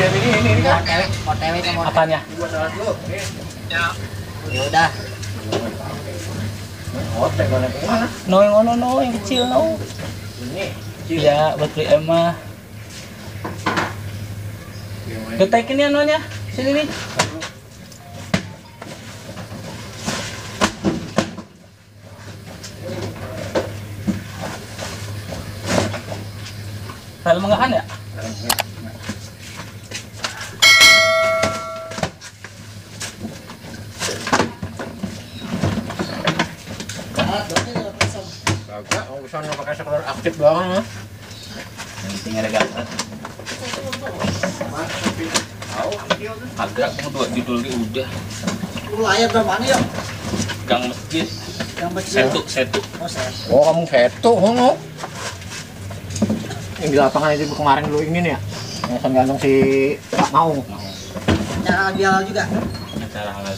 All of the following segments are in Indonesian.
ini ini ini kan. Apanya? Gua salah dulu. Nih. Ya udah. Ke mana? No yang ono no yang kecil no. Ini. Iya buat beli Emma. Detekin ya nonya. Sini nih. Rel mengahan ya? Mau ke sana pakai sekelar aktif doang mah. Yang penting ada gambar. Agak mau dua judul ini udah. Lu layar berapa nih ya? Gang masjid. Yang kecil. Setu, setu. Oh, saya. Oh, kamu veto, hongo. Yang di lapangan itu kemarin lu ingin ya? Yang son gantung si Pak Mau. Cara bial juga. Acara halal.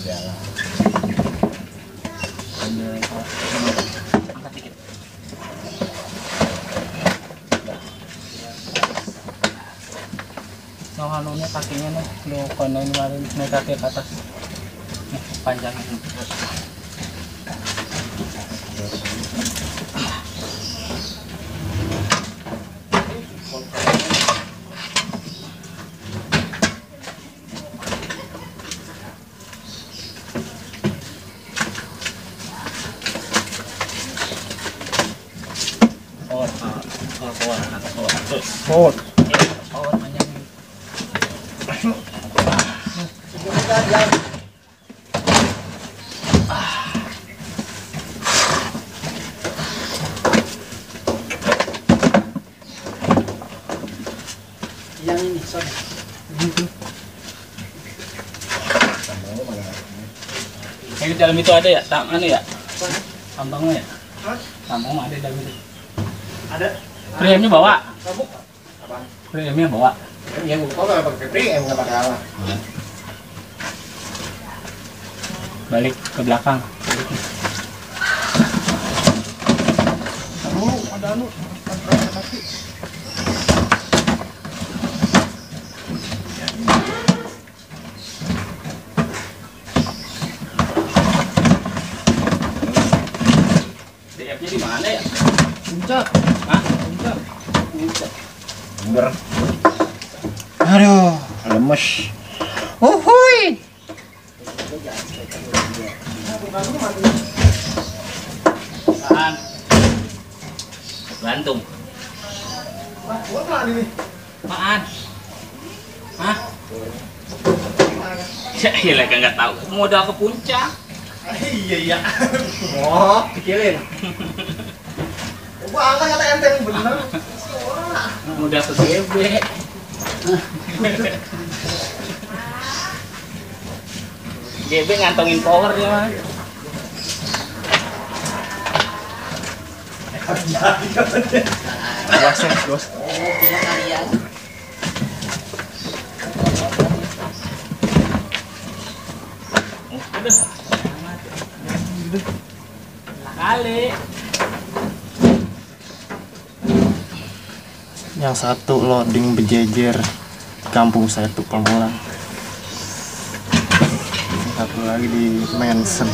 Angkat dikit. No, hanunya kakinya nih, lo konon kemarin naik kaki ke atas. Nih, panjangin. Oh, ah, oh, oh, oh, terus. Oh, Oh, Yang ini, sorry. Yang di dalam itu ada ya? Tam, anu ya? Tampangnya ya? Tampang ada dalam itu. ada. Frame-nya bawa? Frame-nya bawa? Yang kok pakai free, em enggak pakai apa. Balik ke belakang. Oh, ada anu. kaki. DF-nya di mana ya? Puncak. Hah? Puncak. Puncak. Bener. Aduh, lemes. Uhuy. Apaan? Gantung. Apaan? Hah? Ya, iya lah nggak tahu. Modal ke puncak. Iya iya. Oh, pikirin. Gua angkat kata enteng bener. Modal ke GB. GB ngantongin power dia mah. Punya kalian. Kali. Yang satu loading berjejer kampung saya tuh Pamulang. Yang satu lagi di Manson.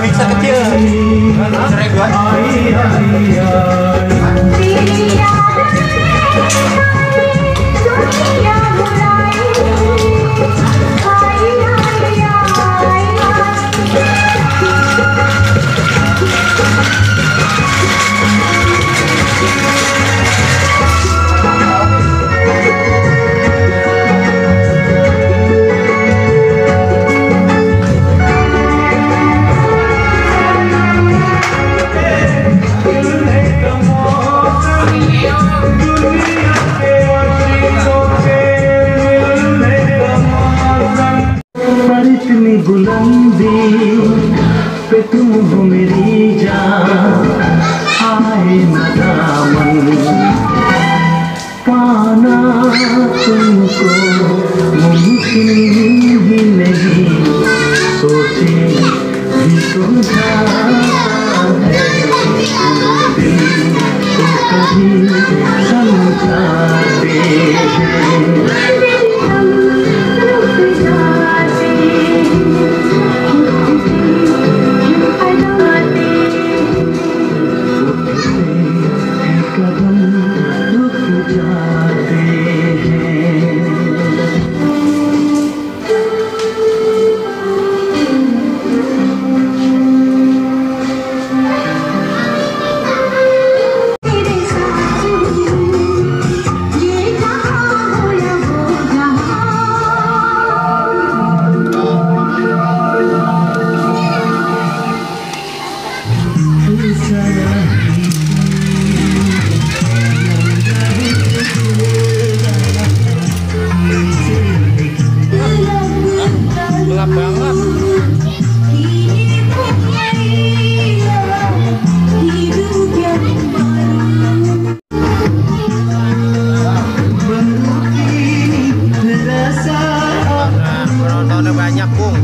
Mixer kecil. पे तुम हो मेरी जान। आए न पाना तुमको मुमकिन ही नहीं। सोचे भी तो जाता है, दिल को कभी समझाते हैं। Penontonnya banyak, Bung.